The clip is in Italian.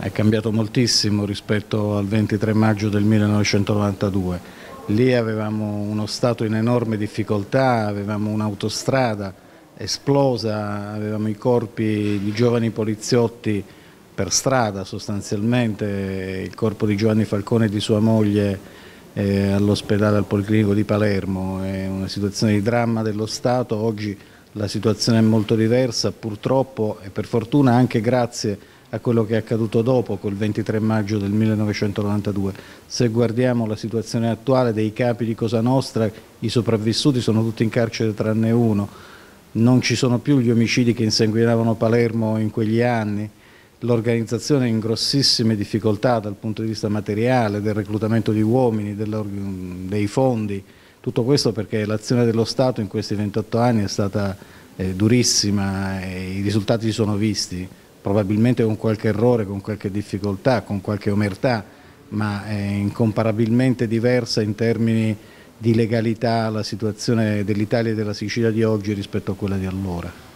è cambiato moltissimo rispetto al 23 maggio del 1992. Lì avevamo uno Stato in enorme difficoltà, avevamo un'autostrada esplosa, avevamo i corpi di giovani poliziotti per strada sostanzialmente, il corpo di Giovanni Falcone e di sua moglie eh, all'ospedale al Policlinico di Palermo, è una situazione di dramma dello Stato, oggi la situazione è molto diversa purtroppo e per fortuna anche grazie a quello che è accaduto dopo, col 23 maggio del 1992. Se guardiamo la situazione attuale dei capi di Cosa Nostra, i sopravvissuti sono tutti in carcere tranne uno, non ci sono più gli omicidi che insanguinavano Palermo in quegli anni, l'organizzazione è in grossissime difficoltà dal punto di vista materiale, del reclutamento di uomini, dei fondi, tutto questo perché l'azione dello Stato in questi 28 anni è stata eh, durissima e i risultati si sono visti probabilmente con qualche errore, con qualche difficoltà, con qualche omertà, ma è incomparabilmente diversa in termini di legalità la situazione dell'Italia e della Sicilia di oggi rispetto a quella di allora.